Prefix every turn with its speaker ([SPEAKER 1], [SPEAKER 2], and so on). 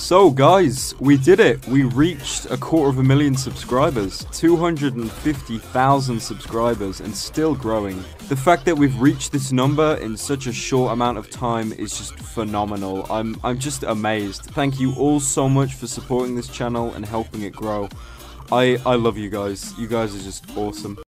[SPEAKER 1] So, guys, we did it. We reached a quarter of a million subscribers, 250,000 subscribers, and still growing. The fact that we've reached this number in such a short amount of time is just phenomenal. I'm, I'm just amazed. Thank you all so much for supporting this channel and helping it grow. I, I love you guys. You guys are just awesome.